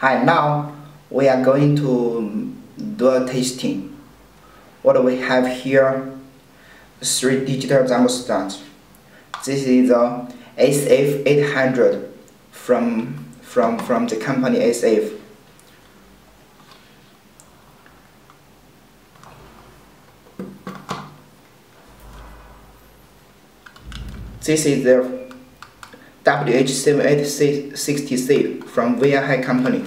Hi, now we are going to do a tasting. What do we have here, three digital thermostat. This is the SF800 from, from, from the company SF. This is the WH7860C from VI Company.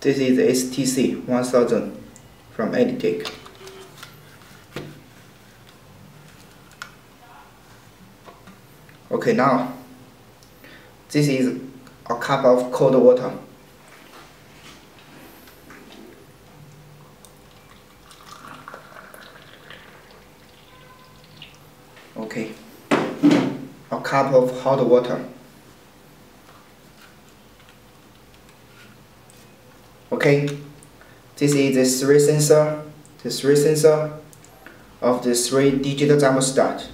This is STC 1000 from Elitech. Okay, now this is a cup of cold water. Okay, a cup of hot water. Okay, this is the three sensor, the three sensor of the three digital thermostat.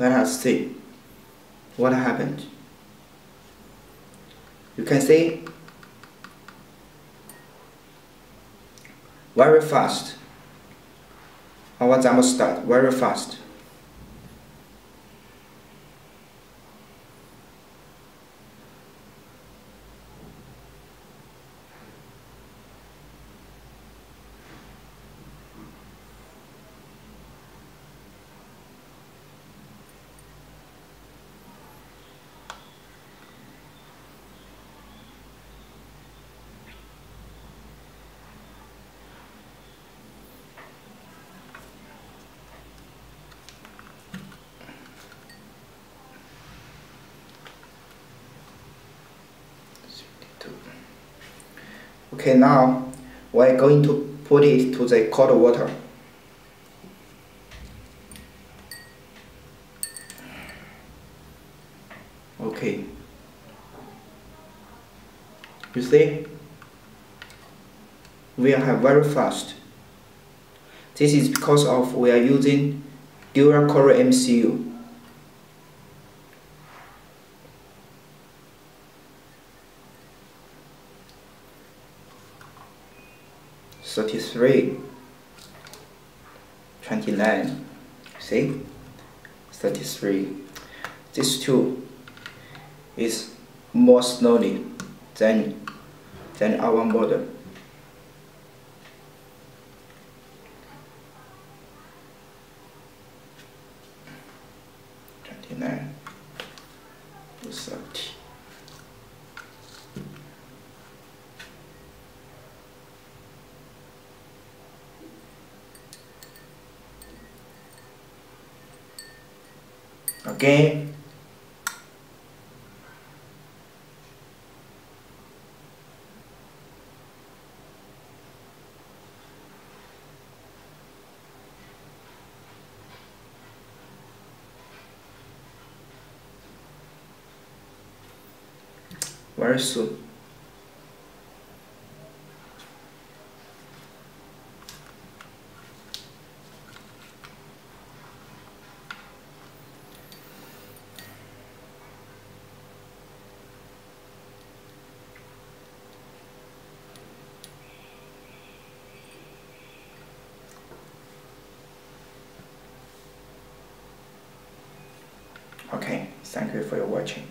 Let us see what happened. You can see very fast. Our start. very fast. Okay, now we're going to put it to the cold water. Okay. You see? We are very fast. This is because of we are using dual core MCU. 33 29 see? 33 this two is more slowly than than our model okay very soon Okay, thank you for your watching.